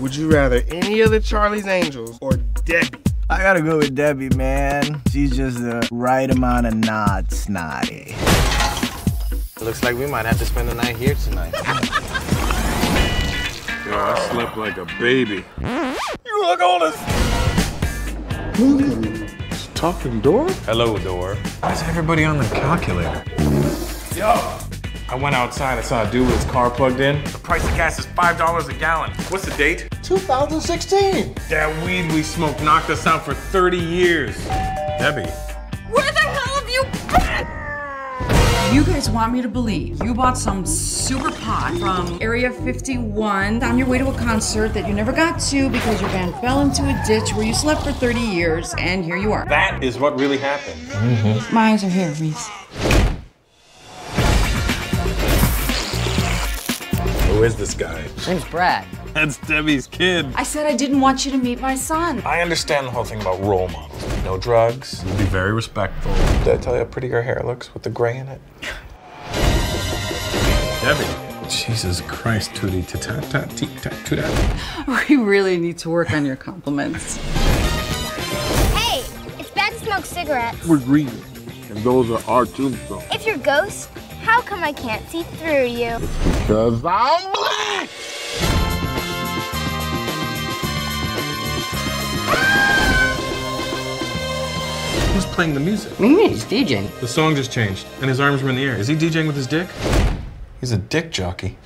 Would you rather any of the Charlie's Angels or Debbie? I gotta go with Debbie, man. She's just the right amount of not snotty. Looks like we might have to spend the night here tonight. Yo, I slept like a baby. You look on us. Talking door? Hello, door. Why is everybody on the calculator? Yo! I went outside, I saw a dude with his car plugged in. The price of gas is $5 a gallon. What's the date? 2016. That weed we smoked knocked us out for 30 years. Debbie. Where the hell have you been? You guys want me to believe you bought some super pot from Area 51 on your way to a concert that you never got to because your van fell into a ditch where you slept for 30 years, and here you are. That is what really happened. My eyes are here, Reeves. Who is this guy? Name's Brad. That's Debbie's kid. I said I didn't want you to meet my son. I understand the whole thing about role models. No drugs. Be very respectful. Did I tell you how pretty your hair looks with the gray in it? Debbie. Jesus Christ, tootie ta ta ta ta ta We really need to work on your compliments. Hey, it's bad to smoke cigarettes. We're green, and those are our tombstones. If you're ghost, how come I can't see through you? Because I'm black! Who's playing the music? What do you mean? He's DJing. The song just changed, and his arms were in the air. Is he DJing with his dick? He's a dick jockey.